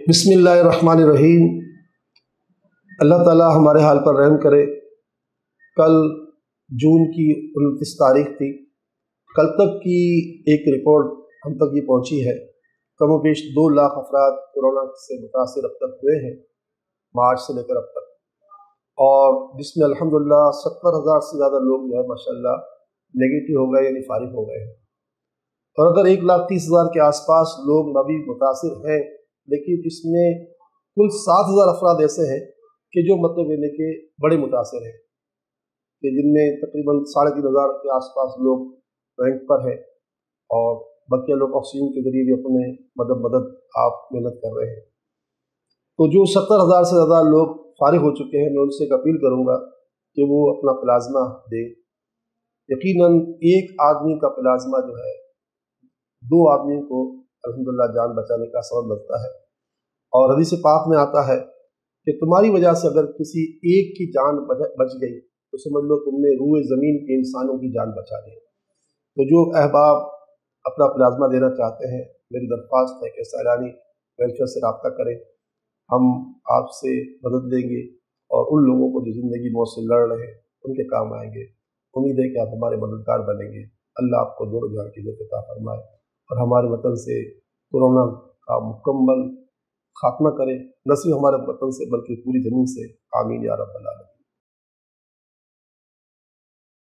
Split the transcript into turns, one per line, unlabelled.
बिस्मिल्लाहिर्रहमानिर्रहीम। अल्लाह ताला हमारे हाल पर रहम करे। कल जून की उनतीस तारीख थी। कल तक की एक रिपोर्ट हम तक ये पहुँची है। कम बेश दो लाख अफराद कोरोना से मुतासर अब तक हुए हैं, मार्च से लेकर अब तक। और जिसमें अल्हम्दुलिल्लाह सत्तर हज़ार से ज़्यादा लोग जो है, माशाल्लाह नेगेटिव हो गए, यानी फारिग हो गए हैं। और अगर एक लाख तीस हज़ार के आसपास लोग नबी मुतासर हैं लेकिन इसमें कुल सात हज़ार अफराद ऐसे हैं कि जो मतलब लेने के बड़े मुतासर हैं, कि जिनमें तकरीबन साढ़े तीन हज़ार के आसपास लोग रैंक पर हैं और बाकी लोग ऑक्सीजन के ज़रिए भी अपने मदद मदद आप मेहनत कर रहे हैं। तो जो सत्तर हज़ार से ज़्यादा लोग फारिग हो चुके हैं, मैं उनसे एक अपील करूँगा कि वो अपना प्लाज्मा दें। यकीनन एक आदमी का प्लाज्मा जो है, दो आदमी को अलहमदिल्ला जान बचाने का सबब लगता है। और हदीस पाक में आता है कि तुम्हारी वजह से अगर किसी एक की जान बच गई तो समझ लो तुमने रूए ज़मीन के इंसानों की जान बचा ली। तो जो अहबाब अपना प्लाज्मा देना चाहते हैं, मेरी दरख्वास्त है कि सैलानी वेलफेयर से रबता करें। हम आपसे मदद देंगे और उन लोगों को जो ज़िंदगी मौत से लड़ रहे हैं, उनके काम आएँगे। उम्मीद है कि आप हमारे मददगार बनेंगे। अल्लाह आपको दो हज़ार की इज़्ज़त फरमाए। और हमारे वतन से कोरोना का मुकम्मल खात्मा करें। न सिर्फ़ हमारे वतन से, बल्कि पूरी ज़मीन से। आमीन या रब्बल आलमीन।